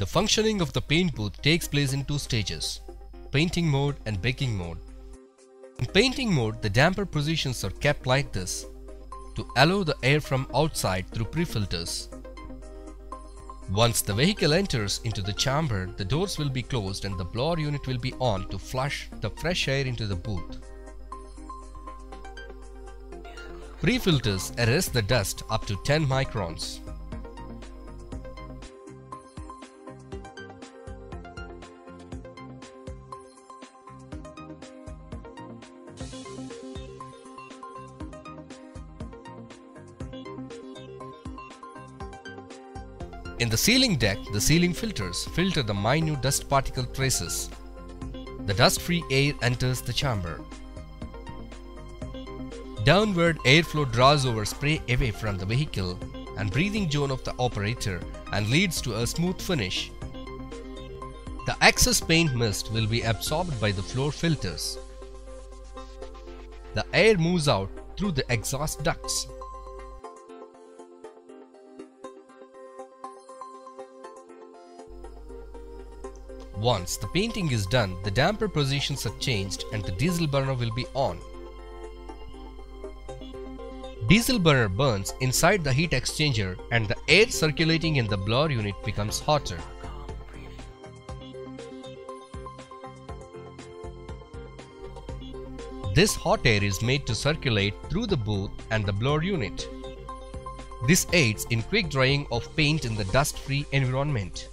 The functioning of the paint booth takes place in two stages, painting mode and baking mode. In painting mode, the damper positions are kept like this to allow the air from outside through pre-filters. Once the vehicle enters into the chamber, the doors will be closed and the blower unit will be on to flush the fresh air into the booth. Pre-filters arrest the dust up to 10 microns. In the ceiling deck, the ceiling filters filter the minute dust particle traces. The dust-free air enters the chamber. Downward airflow draws over spray away from the vehicle and breathing zone of the operator and leads to a smooth finish. The excess paint mist will be absorbed by the floor filters. The air moves out through the exhaust ducts. Once the painting is done, the damper positions are changed and the diesel burner will be on. Diesel burner burns inside the heat exchanger and the air circulating in the blower unit becomes hotter. This hot air is made to circulate through the booth and the blower unit. This aids in quick drying of paint in the dust-free environment.